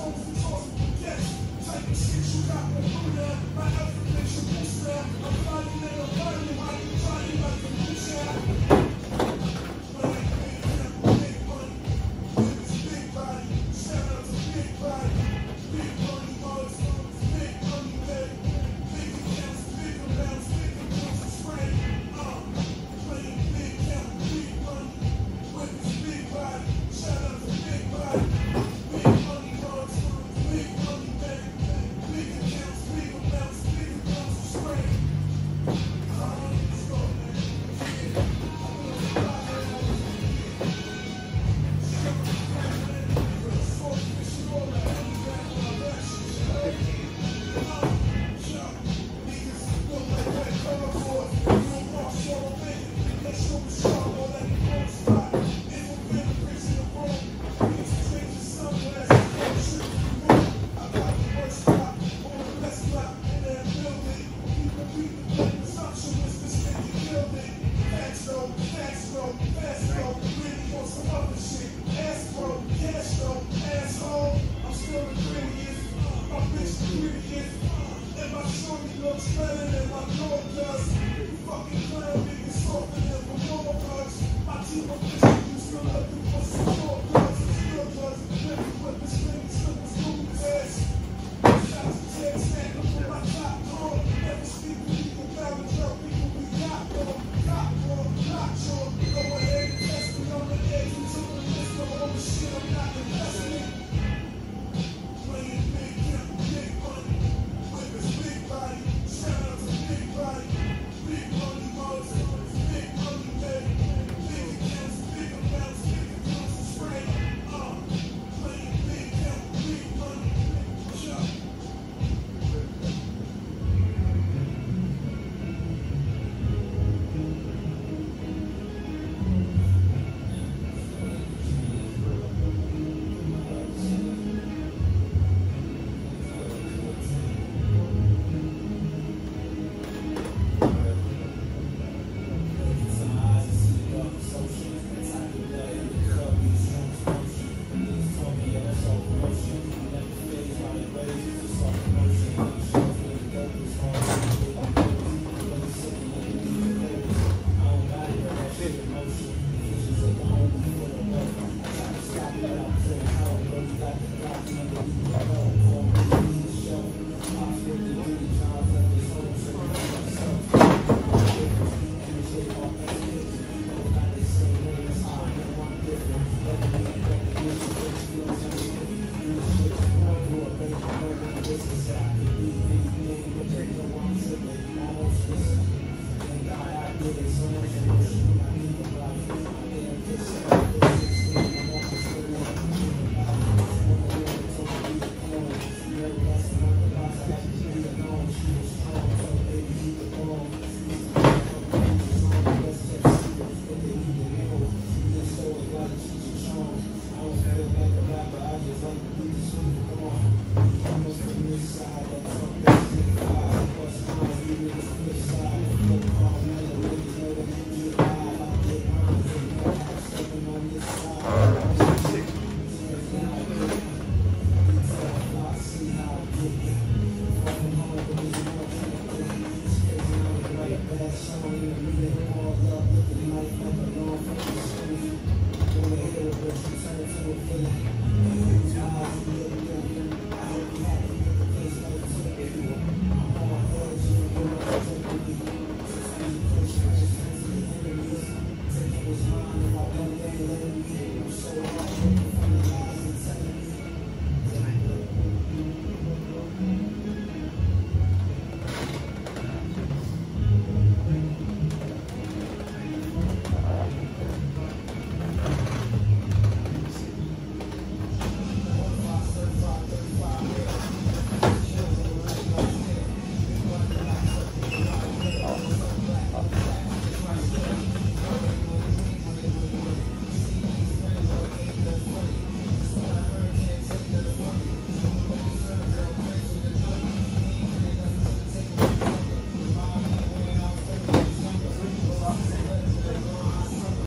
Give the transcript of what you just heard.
Yes, Take a shit, you. got the Buddha, my alphabet, you booster, I'm fighting Fucking clan, niggas, something in the wall, I team up this, you still love you, pussy.